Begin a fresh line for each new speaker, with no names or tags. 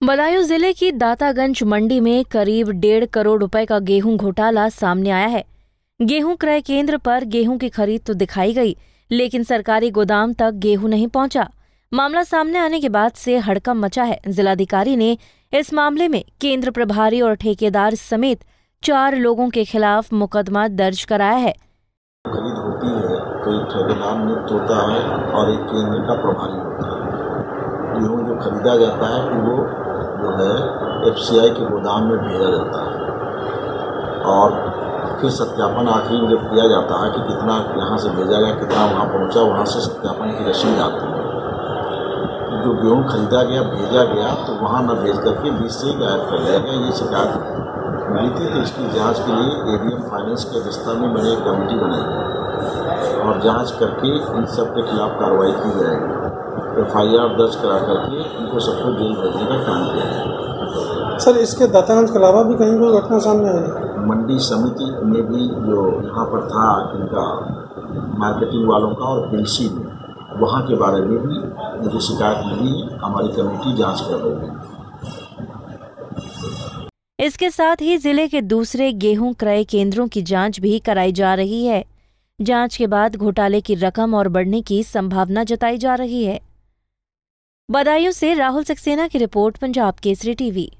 बदायूं ज़िले की दातागंज मंडी में करीब डेढ़ करोड़ रुपए का गेहूँ घोटाला सामने आया है। गेहूँ क्रय केंद्र पर गेहूँ की खरीद तो दिखाई गई, लेकिन सरकारी गोदाम तक गेहूँ नहीं पहुँचा। मामला सामने आने के बाद से हड़कम मचा है। जिलाधिकारी ने इस मामले में केंद्र प्रभारी और ठेकेदार समेत चार लोगों के खिलाफ मुकदमा दर्ज कराया है।
खरीद होती है एक ठेकेदार नियुक्त होता है और एक केंद्र का प्रभारी होता है। गेहूँ जो खरीदा जाता है फिर वो जो है एफसीआई के गोदाम में भेजा जाता है। और फिर सत्यापन आखिरी जब किया जाता है कि कितना यहाँ से भेजा गया, कितना वहाँ पहुँचा, वहाँ से सत्यापन की रसीद आती है। जो गेहूँ खरीदा गया, भेजा गया तो वहाँ न भेज करके बीच से ही गायब कर दिया गया। ये शिकायत मिली थी तो इसकी जाँच के लिए एडीएम फाइनेंस के अध्यक्षता में मैंने एक कमेटी बनाई और जाँच करके इन सब के खिलाफ कार्रवाई की जाएगी। एफ़ आई आर दर्ज करा करके इनको सबको जेल भेजने का काम किया जाएगा
सर इसके दातागंज के अलावा भी कहीं कोई घटना सामने आई?
मंडी समिति में भी जो यहाँ पर था इनका मार्केटिंग वालों का और बिलसी में वहाँ के बारे में भी मुझे शिकायत मिली हमारी कमेटी जाँच कर रही है।
इसके साथ ही ज़िले के दूसरे गेहूँ क्रय केंद्रों की जाँच भी कराई जा रही है। जाँच के बाद घोटाले की रकम और बढ़ने की संभावना जताई जा रही है। बदायूं से राहुल सक्सेना की रिपोर्ट पंजाब केसरी टीवी।